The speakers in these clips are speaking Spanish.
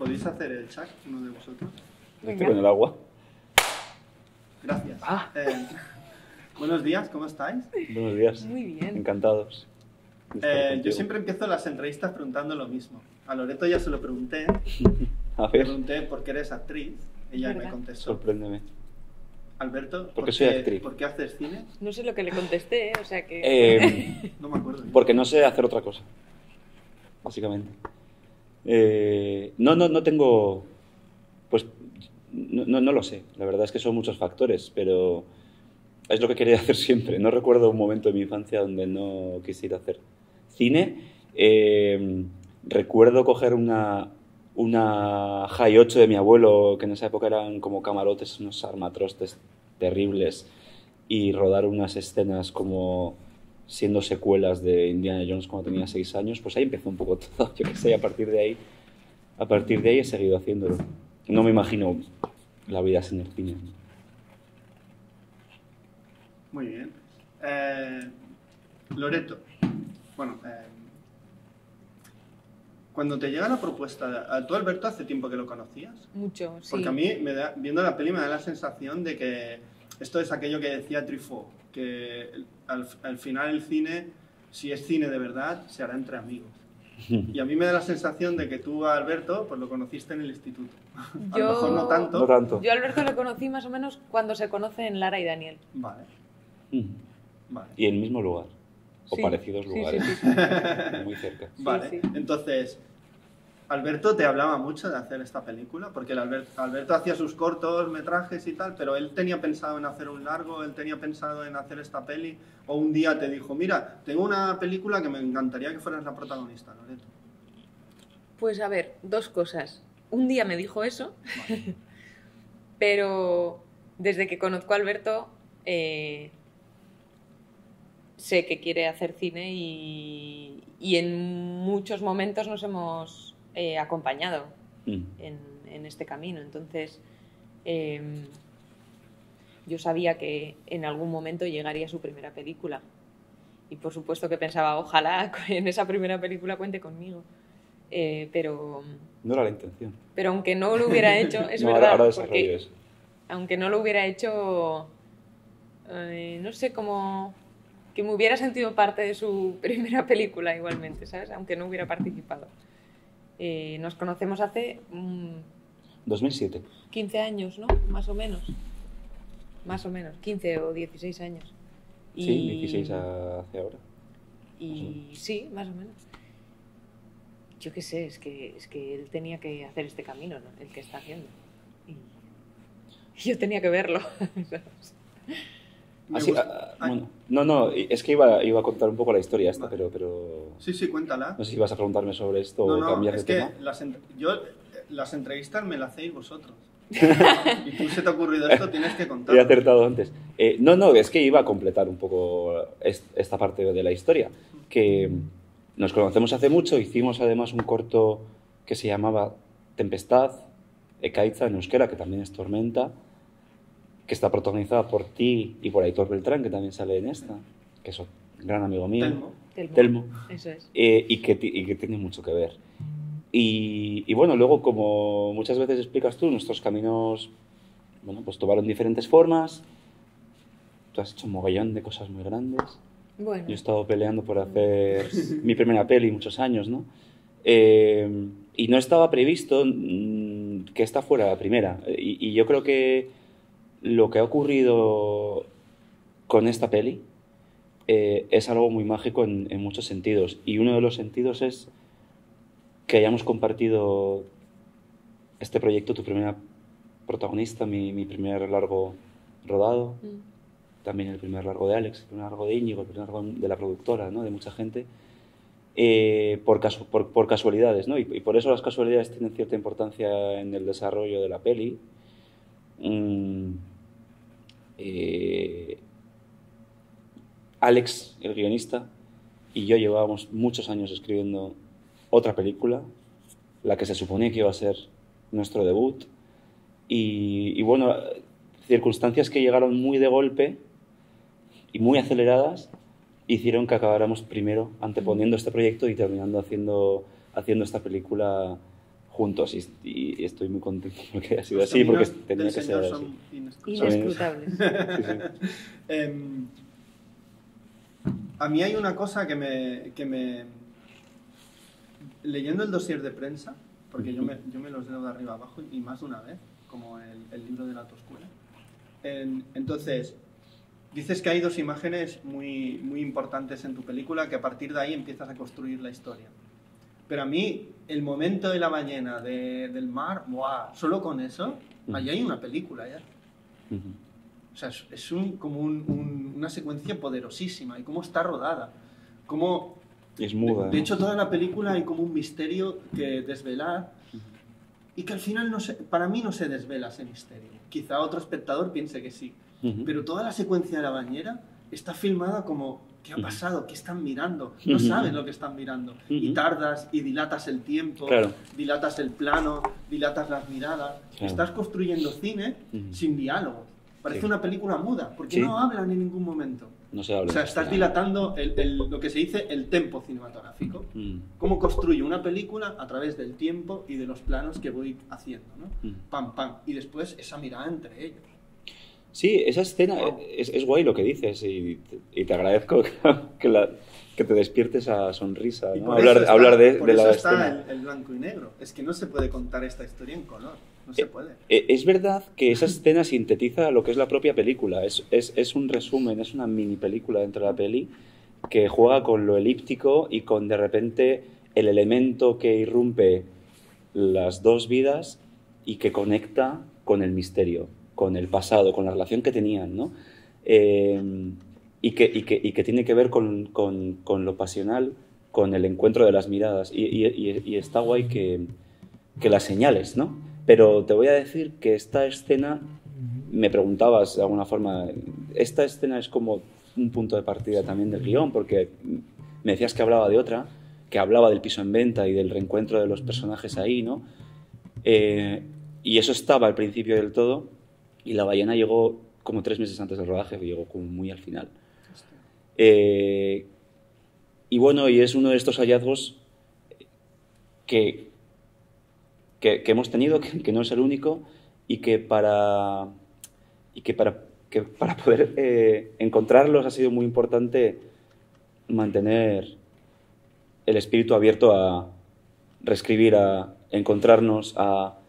¿Podéis hacer el chat, uno de vosotros? Este con el agua. Gracias. Ah. Eh, buenos días, ¿cómo estáis? Buenos días. Muy bien. Encantados. Eh, yo siempre empiezo las entrevistas preguntando lo mismo. A Loreto ya se lo pregunté. A Le ver, pregunté por qué eres actriz. Ella me ¿Verdad? contestó. sorpréndeme. Alberto, Porque soy actriz. ¿por qué haces cine? No sé lo que le contesté, ¿eh? o sea que... Eh, No me acuerdo. porque no sé hacer otra cosa. Básicamente. Eh, no, no, no tengo. Pues no, no, no lo sé. La verdad es que son muchos factores, pero es lo que quería hacer siempre. No recuerdo un momento de mi infancia donde no quisiera hacer cine. Eh, recuerdo coger una, una High 8 de mi abuelo, que en esa época eran como camarotes, unos armatrostes terribles, y rodar unas escenas como siendo secuelas de Indiana Jones cuando tenía seis años, pues ahí empezó un poco todo, yo qué sé, a partir de ahí, a partir de ahí he seguido haciéndolo. No me imagino la vida sin el cine. Muy bien. Eh, Loreto, bueno, eh, cuando te llega la propuesta, ¿a tú Alberto hace tiempo que lo conocías? Mucho, sí. Porque a mí, me da- viendo la peli, me da la sensación de que esto es aquello que decía Truffaut, que al, al final el cine, si es cine de verdad, se hará entre amigos. Y a mí me da la sensación de que tú a Alberto pues lo conociste en el instituto. A lo Yo- mejor no tanto. No tanto. Yo a Alberto lo conocí más o menos cuando se conocen Lara y Daniel. Vale, Mm. vale. Y en el mismo lugar, o Sí. parecidos lugares, sí, sí. muy cerca. Vale, sí. entonces, Alberto te hablaba mucho de hacer esta película, porque el Alberto hacía sus cortos metrajes y tal, pero él tenía pensado en hacer un largo, él tenía pensado en hacer esta peli, o un día te dijo, mira, tengo una película que me encantaría que fueras la protagonista, Loreto. Pues a ver, dos cosas. Un día me dijo eso, pero desde que conozco a Alberto eh, sé que quiere hacer cine y, y en muchos momentos nos hemos eh, acompañado Mm. en, en este camino. Entonces, eh, yo sabía que en algún momento llegaría su primera película. Y por supuesto que pensaba, ojalá en esa primera película cuente conmigo. Eh, pero, No era la intención. pero aunque no lo hubiera hecho, es no, verdad. ahora, ahora desarrollo porque eso. aunque no lo hubiera hecho, eh, no sé, como que me hubiera sentido parte de su primera película igualmente, ¿sabes? Aunque no hubiera participado. Eh, nos conocemos hace mm, 2007. 15 años, ¿no? Más o menos. Más o menos, 15 o 16 años. Y, Sí, 16 hace ahora. Y sí, más o menos. Yo qué sé, es que, es que él tenía que hacer este camino, ¿no? El que está haciendo. Y yo tenía que verlo. ¿sabes? Así, ah, bueno, no, no, es que iba, iba a contar un poco la historia esta, Vale. pero, pero Sí, sí, cuéntala. no sé si ibas a preguntarme sobre esto No, o no, cambiar es de que tema. las, yo, eh, las entrevistas me las hacéis vosotros. y tú se te ha ocurrido esto, tienes que He contarlo. acertado antes. Eh, no, no, es que iba a completar un poco est- esta parte de la historia. Que nos conocemos hace mucho, hicimos además un corto que se llamaba Tempestad, Ekaitza en euskera, que también es Tormenta, que está protagonizada por ti y por Aitor Beltrán, que también sale en esta, que es un gran amigo mío. Telmo. Telmo. Telmo. Eso es. Eh, y, que, ti- y que tiene mucho que ver. Y, y bueno, luego, como muchas veces explicas tú, nuestros caminos, bueno, pues tomaron diferentes formas. Tú has hecho un mogollón de cosas muy grandes. Bueno, Yo he estado peleando por hacer mi primera peli muchos años, ¿no? Eh, y no estaba previsto mm, que esta fuera la primera. Y, y yo creo que lo que ha ocurrido con esta peli eh, es algo muy mágico en, en muchos sentidos. Y uno de los sentidos es que hayamos compartido este proyecto, tu primera protagonista, mi, mi primer largo rodado mm, también el primer largo de Alex, el primer largo de Íñigo, el primer largo de la productora, ¿no? de mucha gente, eh, por, casu- por, por casualidades. ¿no? Y, y por eso las casualidades tienen cierta importancia en el desarrollo de la peli. Mm, eh, Alex, el guionista, y yo llevábamos muchos años escribiendo otra película, la que se suponía que iba a ser nuestro debut. Y, y bueno, circunstancias que llegaron muy de golpe y muy aceleradas hicieron que acabáramos primero anteponiendo este proyecto y terminando haciendo, haciendo esta película juntos y, y estoy muy contento porque ha sido Los así, porque tenía del que ser así. son inescrutables. Inescrutables. Sí, sí. Em, a mí hay una cosa que me, que me... Leyendo el dossier de prensa, porque yo me, yo me los leo de arriba abajo y más de una vez, como el, el libro de la toscuela. En- entonces, dices que hay dos imágenes muy, muy importantes en tu película que a partir de ahí empiezas a construir la historia. Pero a mí, el momento de la ballena, de- del mar, ¡buah! Solo con eso, ahí hay una película ya. Ujú. O sea, es, un- como un- un- una secuencia poderosísima y cómo está rodada. Cómo, es muda. de ¿no? hecho, toda la película hay como un misterio que desvelar y que al final, no se, para mí, no se desvela ese misterio. Quizá otro espectador piense que sí. Ujú. Pero toda la secuencia de la bañera está filmada como, ¿qué ha pasado? ¿Qué están mirando? No saben lo que están mirando. Y tardas y dilatas el tiempo, Claro. dilatas el plano, dilatas las miradas. Claro. Estás construyendo cine sin diálogo. Parece Sí. una película muda, porque Sí. no hablan en ningún momento. No se habla. O sea, estás dilatando el- el- lo que se dice el tempo cinematográfico. Mm, Cómo construyo una película a través del tiempo y de los planos que voy haciendo, ¿no? mm. Pam, pam. Y después esa mirada entre ellos. Sí, esa escena Wow. es, es guay lo que dices y, y te agradezco que, la- que te despiertes esa sonrisa. ¿no? Hablar, está- hablar de, por de eso la está escena. el, el blanco y negro. Es que no se puede contar esta historia en color. No se puede. Eh, Es verdad que esa escena sintetiza lo que es la propia película. Es, es, es un resumen, es una mini película dentro de la peli que juega con lo elíptico y con de repente el elemento que irrumpe las dos vidas y que conecta con el misterio, con el pasado, con la relación que tenían, ¿no? Eh, y, que, y, que, y que tiene que ver con, con, con lo pasional, con el encuentro de las miradas. Y, y- está guay que, que las señales, ¿no? Pero te voy a decir que esta escena, me preguntabas de alguna forma, esta escena es como un punto de partida también del guion, porque me decías que hablaba de otra, que hablaba del piso en venta y del reencuentro de los personajes ahí, ¿no? Eh, y eso estaba al principio del todo, y la ballena llegó como tres meses antes del rodaje, llegó como muy al final. Eh, y bueno, y es uno de estos hallazgos que, que, que hemos tenido, que, que no es el único, y que para, y que para, que para poder eh, encontrarlos ha sido muy importante mantener el espíritu abierto a reescribir, a encontrarnos, a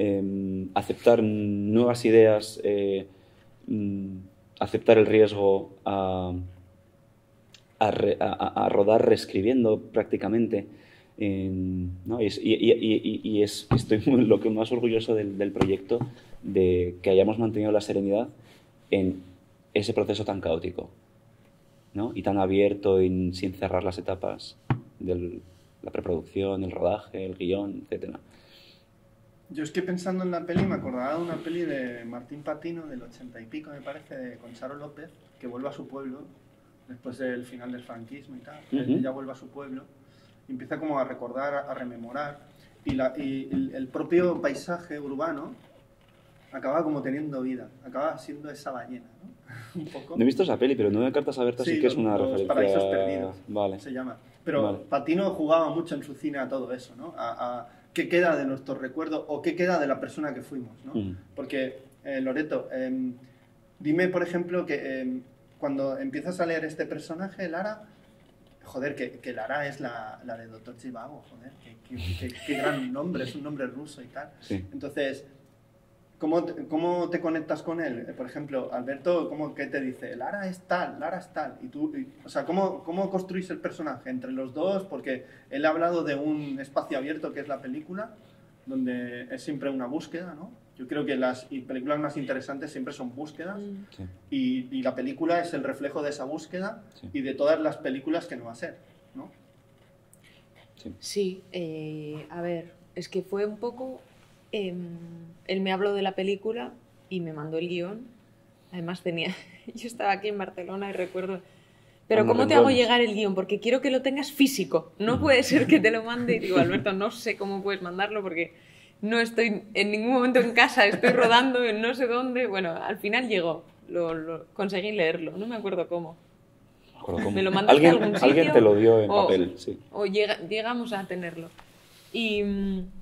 em, aceptar nuevas ideas, eh, mm, aceptar el riesgo, a, rodar reescribiendo prácticamente. Y, es- y- y- y- y es, estoy lo que más orgulloso del, proyecto de que hayamos mantenido la serenidad en ese proceso tan caótico ¿no? y tan abierto y sin cerrar las etapas de la preproducción, el rodaje, el guion, etc. Yo es que pensando en la peli me acordaba de una peli de Martín Patino del ochenta y pico, me parece, de, con Charo López, que vuelve a su pueblo después del final del franquismo y tal. Ujú. Ella vuelve a su pueblo y empieza como a recordar, a, rememorar. Y, la- y el, el propio paisaje urbano acaba como teniendo vida, acaba siendo esa ballena, ¿no? Un poco. No he visto esa peli, pero no de cartas abiertas sí, Sí, que es una los referencia. paraísos perdidos. Vale. se llama. Pero Vale. Patino jugaba mucho en su cine a todo eso, ¿no? A, a qué queda de nuestros recuerdos o qué queda de la persona que fuimos, ¿no? Mm. Porque, eh, Loreto, em, dime, por ejemplo, que em, cuando empiezas a leer este personaje, Lara, joder, que, que Lara es la, la de Doctor Chivago, joder, qué, gran nombre, es un nombre ruso y tal. Sí. Entonces, ¿cómo te, cómo te conectas con él? Por ejemplo, Alberto, ¿cómo que te dice? Lara es tal, Lara es tal. Y tú, y- o sea, ¿cómo, ¿cómo construís el personaje entre los dos? Porque él ha hablado de un espacio abierto que es la película, donde es siempre una búsqueda, ¿no? Yo creo que las películas más interesantes siempre son búsquedas Mm. Sí. y, y la película es el reflejo de esa búsqueda Sí. y de todas las películas que no va a ser, ¿no? Sí, eh, a ver, es que fue un poco... em, él me habló de la película y me mandó el guion. Además tenía... Yo estaba aquí en Barcelona y recuerdo... Pero los ¿cómo te hago llegar el guion? Porque quiero que lo tengas físico. No puede ser que te lo mande y digo, Alberto, no sé cómo puedes mandarlo porque no estoy en ningún momento en casa, estoy rodando en no sé dónde. Bueno, al final llegó, lo, lo- conseguí leerlo, no me acuerdo cómo. Me acuerdo cómo. ¿Me lo mandaste ¿Alguien, a algún alguien sitio? te lo dio en O- papel, sí. O llega- llegamos a tenerlo. Y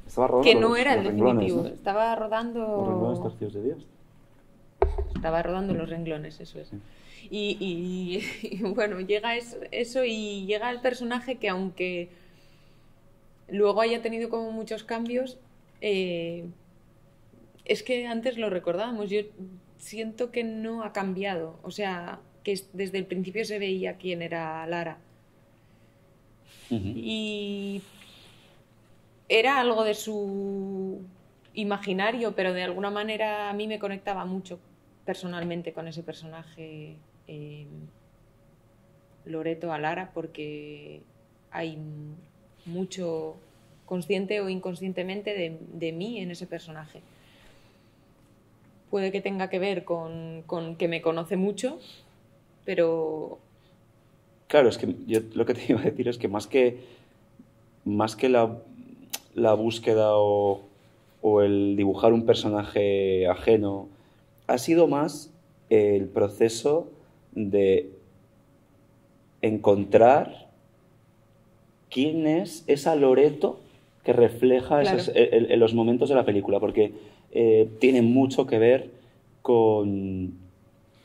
Estaba rodando que no los- era el definitivo. ¿no? Estaba Los renglones rodando. torcidos de Dios. Estaba rodando los renglones, eso es. Sí. Y, y- y, bueno, llega es- eso y llega el personaje que aunque luego haya tenido como muchos cambios, eh, es que antes lo recordábamos, yo siento que no ha cambiado, o sea, que es- desde el principio se veía quién era Lara. Y era algo de su imaginario, pero de alguna manera a mí me conectaba mucho personalmente con ese personaje eh, Loreto Alara, porque hay mucho consciente o inconscientemente de, de mí en ese personaje. Puede que tenga que ver con, con que me conoce mucho, pero Claro, es que yo lo que te iba a decir es que más que, más que la, la búsqueda o, o el dibujar un personaje ajeno, ha sido más el proceso de encontrar quién es esa Loreto que refleja Claro. esos- en, en los momentos de la película, porque eh, tiene mucho que ver con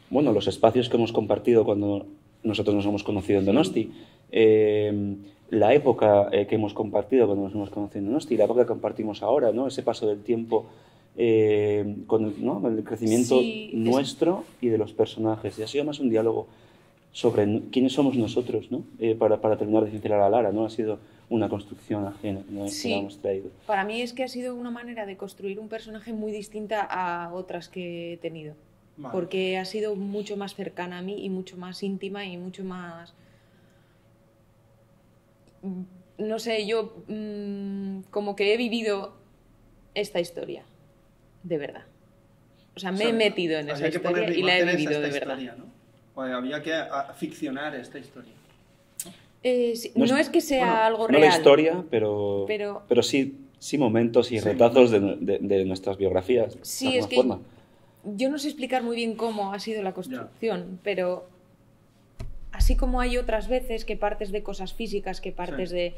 bueno, los espacios que hemos compartido cuando nosotros nos hemos conocido en Donosti, eh, la época eh, que hemos compartido cuando nos hemos conocido en Donosti, la época que compartimos ahora, ¿no? ese paso del tiempo eh, con el, ¿no? el crecimiento Sí, es- nuestro y de los personajes. Y ha sido más un diálogo sobre quiénes somos nosotros, ¿no? Eh, para, para terminar de cincelar a Lara, ¿no? Ha sido una construcción ajena ¿no? que Sí. la hemos traído. Para mí es que ha sido una manera de construir un personaje muy distinta a otras que he tenido. Vale. Porque ha sido mucho más cercana a mí y mucho más íntima y mucho más... No sé, yo mm, como que he vivido esta historia, de verdad. O sea, me O sea, he metido en esa historia ponerle y la he vivido de esta verdad. historia, ¿no? O había que a- ficcionar esta historia. Eh, sí, No no, es- es, que sea bueno, algo No real. la historia, pero, Pero- pero sí, sí momentos y Sí. retazos de, de- de nuestras biografías. de Sí, alguna es que forma. yo no sé explicar muy bien cómo ha sido la construcción, pero así como hay otras veces que partes de cosas físicas, que partes Sí. de,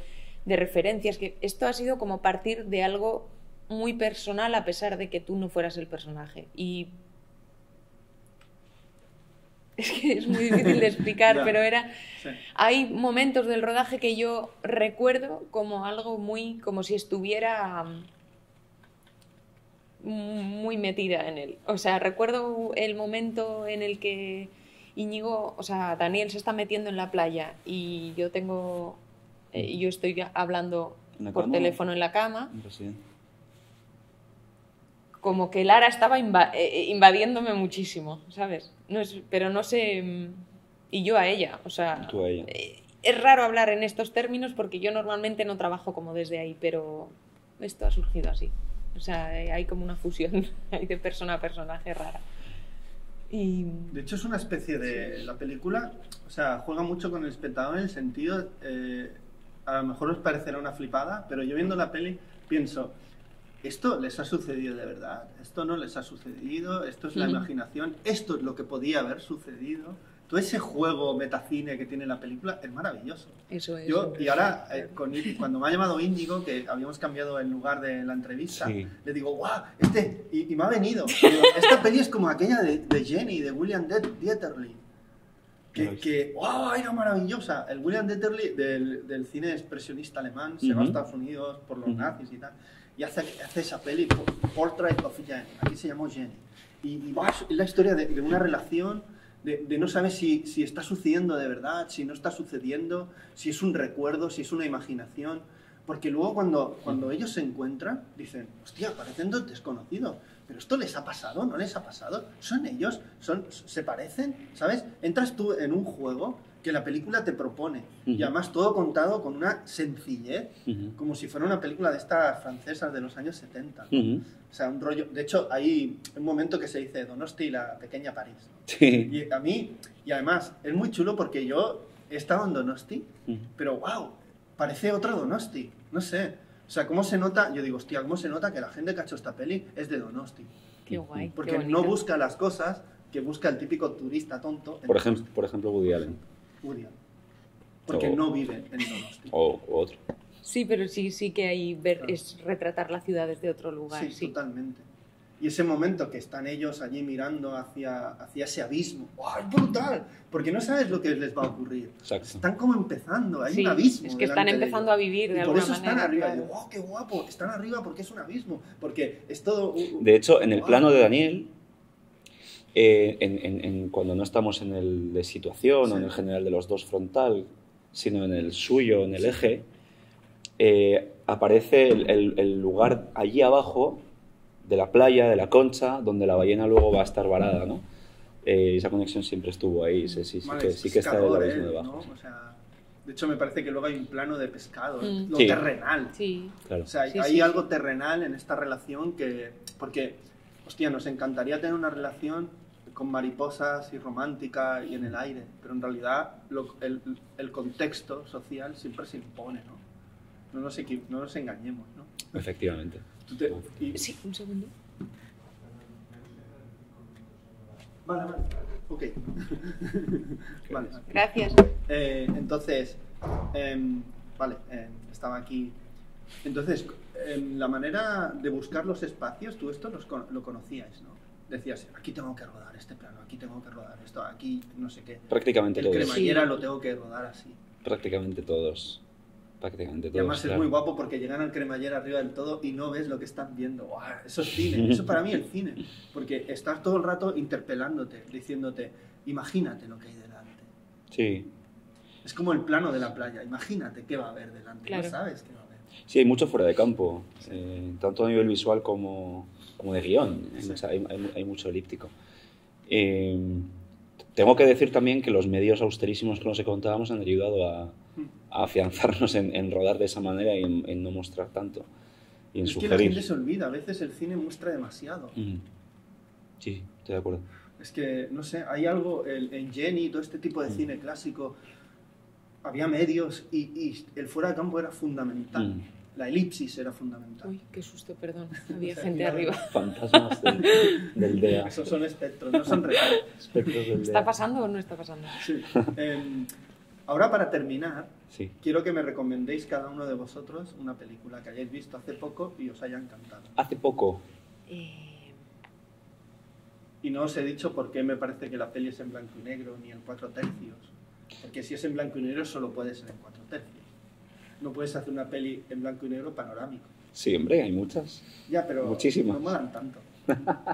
de referencias, que esto ha sido como partir de algo muy personal a pesar de que tú no fueras el personaje. Y es que es muy difícil de explicar, pero era Sí. hay momentos del rodaje que yo recuerdo como algo muy, como si estuviera mm, muy metida en él. O sea, recuerdo el momento en el que Íñigo, o sea, Daniel se está metiendo en la playa y yo tengo, eh, yo estoy hablando ¿En la por cama? teléfono en la cama, Un presidente. como que Lara estaba inva- eh, eh, invadiéndome muchísimo, ¿sabes? No es, pero no sé, mm, y yo a ella, o sea, Tú a ella. es raro hablar en estos términos porque yo normalmente no trabajo como desde ahí, pero esto ha surgido así. O sea, hay como una fusión de persona a personaje rara. Y De hecho, es una especie de. La película, o sea, juega mucho con el espectador en el sentido. eh, a lo mejor os parecerá una flipada, pero yo viendo la peli pienso. ¿Esto les ha sucedido de verdad? ¿Esto no les ha sucedido? ¿Esto es la imaginación? ¿Esto es lo que podía haber sucedido? Todo ese juego metacine que tiene la película es maravilloso. eso es. Yo, y ahora, eh, con cuando me ha llamado Íñigo, que habíamos cambiado el lugar de la entrevista, Sí. le digo, ¡guau! Este, y, y me ha venido. Digo, esta peli es como aquella de, de Jenny, de William Die- Dieterle. Que, que ¡wow! Era maravillosa. El William Dieterle del, del cine expresionista alemán, se va a. Estados Unidos por los Ujú. nazis y tal, y hace, hace esa peli, Portrait of Jenny. Aquí se llamó Jenny. Y, y va, es la historia de, de una relación de, no saber si, si está sucediendo de verdad, si no está sucediendo, si es un recuerdo, si es una imaginación. Porque luego cuando, cuando ellos se encuentran, dicen, hostia, parecen dos desconocidos. Pero esto les ha pasado, ¿no les ha pasado? ¿Son ellos? ¿Son, ¿Se parecen? ¿Sabes? Entras tú en un juego que la película te propone. Y Ujú. además todo contado con una sencillez, Ujú. como si fuera una película de estas francesas de los años 70. Ujú. O sea, un rollo... De hecho, hay un momento que se dice Donosti, la pequeña París. ¿no? Sí. Y a mí, y además, es muy chulo porque yo he estado en Donosti, pero wow, parece otro Donosti. No sé. O sea, ¿cómo se nota? Yo digo, hostia, ¿cómo se nota que la gente que ha hecho esta peli es de Donosti? Qué guay. qué Porque bonito. no busca las cosas que busca el típico turista tonto Por ejemplo, por ejemplo, Woody Allen. Porque O- no vive en Donosti. O, o otro. Sí, pero sí, sí que hay ver, Claro. es retratar la ciudad desde otro lugar. Sí, Sí, totalmente. Y ese momento que están ellos allí mirando hacia, hacia ese abismo, ¡guau, es brutal! Porque no sabes lo que les va a ocurrir. Exacto. Están como empezando, hay Sí, un abismo. es que están empezando a vivir de y por alguna eso están manera, arriba. claro. ¡oh, qué guapo! Están arriba porque es un abismo. Porque es todo. un- De hecho, en el plano de Daniel, eh, en- en- en- cuando no estamos en el de situación o en Sí. el general de los dos frontal, sino en el suyo, en el eje, eh, aparece el, el- el lugar allí abajo de la playa, de la concha, donde la ballena luego va a estar varada, ¿no? Eh, esa conexión siempre estuvo ahí, sí, sí, sí, Vale, que, sí que está el abismo él, debajo. ¿no? O sea, de hecho, me parece que luego hay un plano de pescado, Mm. lo Sí. terrenal. Sí, Claro. O sea, hay, Sí, hay sí, algo sí. terrenal en esta relación que. Porque, hostia, nos encantaría tener una relación con mariposas y romántica y en el aire, pero en realidad lo- el, el contexto social siempre se impone, ¿no? No nos, equi- no nos engañemos, ¿no? Efectivamente. Tú te- y- sí, un segundo. Vale, vale. Ok. vale. vale. Gracias. Eh, entonces, em, vale, em, estaba aquí. Entonces, em, la manera de buscar los espacios, tú esto los lo conocíais, ¿no? Decías, aquí tengo que rodar este plano, aquí tengo que rodar esto, aquí no sé qué. Prácticamente El todos. cremallera Sí. lo tengo que rodar así. Prácticamente todos. Prácticamente Y todos. además es muy guapo porque llegan al cremallera arriba del todo y no ves lo que están viendo. Eso es cine, eso para mí es cine. Porque estás todo el rato interpelándote, diciéndote, imagínate lo que hay delante. Sí. Es como el plano de la playa, imagínate qué va a haber delante. Claro. No sabes qué va a haber. Sí, hay mucho fuera de campo, eh, tanto a nivel visual como, como de guion. Hay, Sí. mucha- hay- hay- mucho elíptico. Eh, tengo que decir también que los medios austerísimos que nos contábamos han ayudado a, a afianzarnos en, en rodar de esa manera y en, en no mostrar tanto. Y en es que la sugerir. gente se olvida, a veces el cine muestra demasiado. Mm. Sí, estoy de acuerdo. Es que, no sé, hay algo, el- en Jenny, todo este tipo de Mm. cine clásico, había medios y, y el fuera de campo era fundamental. Mm. La elipsis era fundamental. Uy, qué susto, perdón. Había gente arriba. Fantasmas del, del DEA. Esos son espectros, no son reales. Espectros del ¿Está DEA. pasando o no está pasando? Sí. Em, ahora, para terminar, Sí. quiero que me recomendéis cada uno de vosotros una película que hayáis visto hace poco y os haya encantado. Hace poco. Eh, Y no os he dicho por qué me parece que la peli es en blanco y negro ni en cuatro tercios. Porque si es en blanco y negro solo puede ser en cuatro tercios. No puedes hacer una peli en blanco y negro panorámico. Sí, hombre, hay muchas. Ya, pero Muchísimas. no molan tanto.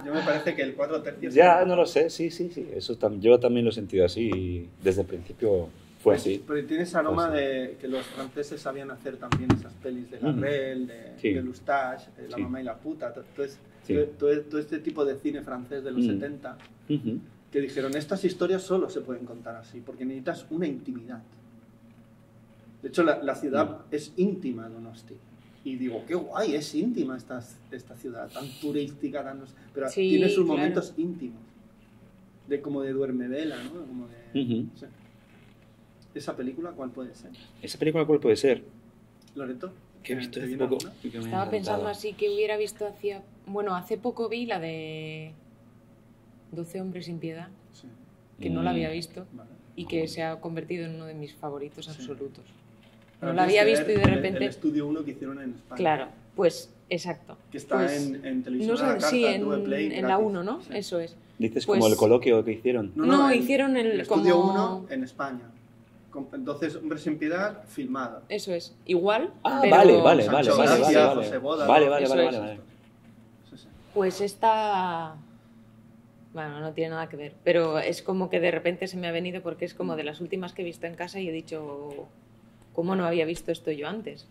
Yo me parece que el cuatro tercios... Ya, no lo sé, sí, sí, sí. Eso tam- yo también lo he sentido así y desde el principio fue así. Pero tiene ese aroma Pues de que los franceses sabían hacer también esas pelis de Mm. Garrel, de, Sí. de Lustage, de La Sí. mamá y la puta, to- todo, es- Sí. todo- todo- este tipo de cine francés de los Mm. 70 Ujú. que dijeron, estas historias solo se pueden contar así, porque necesitas una intimidad. De hecho, la, la ciudad Mm. es íntima, Donosti. Y digo, qué guay, es íntima esta, esta ciudad, tan turística, tan... no sé", Pero Sí, tiene sus claro. momentos íntimos. De como de duerme vela, ¿no? Como de... No sé. ¿Esa película cuál puede ser? ¿Esa película cuál puede ser? ¿Loreto? Que he visto ¿Te hace poco. que estaba pensando así que hubiera visto hacía... Bueno, hace poco vi la de 12 hombres sin piedad, Sí, que no la Mm. había visto vale. y que se ha convertido en uno de mis favoritos Sí. absolutos. No la tienes había visto y de ver el- repente... El, estudio 1 que hicieron en España. Claro, pues exacto. Que está Pues, en, en televisión. No a la sé, carta, sí, en, Play en la gratis. 1, ¿no? Sí. Eso es. Dices Pues- como el coloquio que hicieron. No, en- hicieron el- estudio como- 1 en España. Entonces, Hombres sin Piedad, filmado. Eso es. Igual, Ah, pero... vale, vale, Sancho vale, vale, vale, vale. José Boda, Vale, vale, vale. Pues esta... Bueno, no tiene nada que ver, pero es como que de repente se me ha venido porque es como de las últimas que he visto en casa y he dicho, ¿cómo no había visto esto yo antes?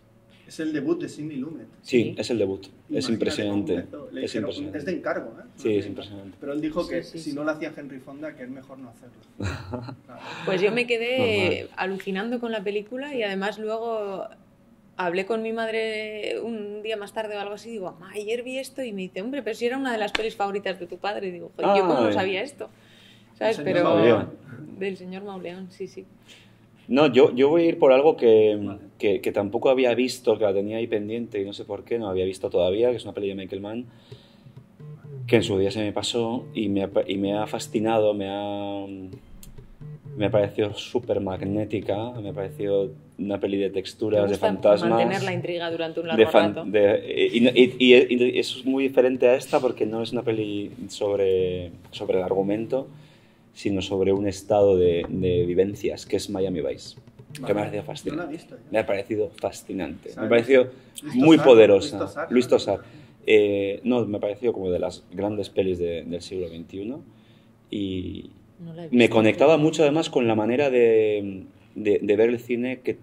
Es el debut de Sidney Lumet. Sí, Sí. es el debut. Es impresionante. Le Es dijeron, impresionante. Es de encargo, ¿eh? Sí, es impresionante. Pero él dijo Sí, que sí, si sí. no lo hacía Henry Fonda, que es mejor no hacerlo. Claro. Pues yo me quedé Normal. alucinando con la película y además luego hablé con mi madre un día más tarde o algo así y digo, "Mamá, ayer vi esto y me dice, hombre, pero si era una de las pelis favoritas de tu padre. Y digo, "Joder, yo cómo no Ay. sabía esto. ¿Sabes? Señor Pero Mauleón. del señor Mauleón, sí, sí. No, yo, yo voy a ir por algo que, Vale. que, que tampoco había visto, que la tenía ahí pendiente y no sé por qué, no había visto todavía, que es una peli de Michael Mann, que en su día se me pasó y me ha, y me ha fascinado, me ha, me ha parecido súper magnética, me ha parecido una peli de texturas, de fantasmas. mantener la intriga durante un de largo fan- rato. de- y, y- y- y eso es muy diferente a esta porque no es una peli sobre, sobre el argumento, sino sobre un estado de, de vivencias, que es Miami Vice. Que me ha parecido No la he fascinante. visto. Me ha parecido fascinante. Me ha parecido Luis muy Tosar, poderosa. Luis Tosar, Luis ¿no? Tosar. Eh, no, me ha parecido como de las grandes pelis de- del siglo XXI. Y No me conectaba mucho además con la manera de, de- de ver el cine que,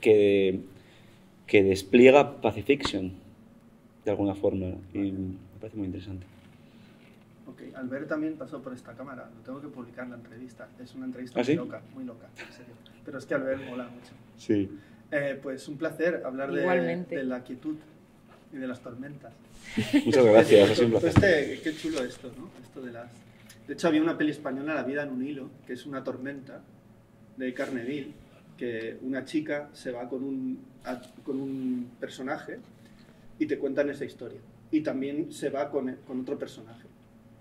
que, que despliega Pacifiction, de alguna forma. Y me parece muy interesante. Ok, Albert también pasó por esta cámara. Lo tengo que publicar en la entrevista. Es una entrevista ¿Ah, muy sí? loca, muy loca, en serio. Pero es que Albert mola mucho. Sí. Eh, pues un placer hablar de, la quietud y de las tormentas. Muchas gracias, sido un Pues placer. este, qué chulo esto, ¿no? Esto de las... De hecho, había una peli española, La vida en un hilo, que es una tormenta de Carneville, que una chica se va con un, a- con un personaje y te cuentan esa historia. Y también se va con, con otro personaje.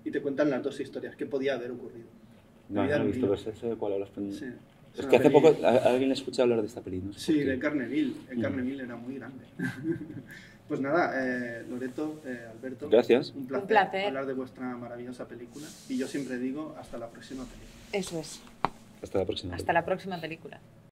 Y te cuentan las dos historias, qué podía haber ocurrido. No, no he visto, sé de cuál hablas. pero- Sí. Es que hace peli- poco alguien escuché hablar de esta peli, ¿no? sé Sí, de Carneville. El Mm. Carneville era muy grande. pues nada, eh, Loreto, eh, Alberto. Gracias. Un placer, Un placer. hablar de vuestra maravillosa película. Y yo siempre digo, hasta la próxima película. Eso es. Hasta la próxima. Hasta la próxima película.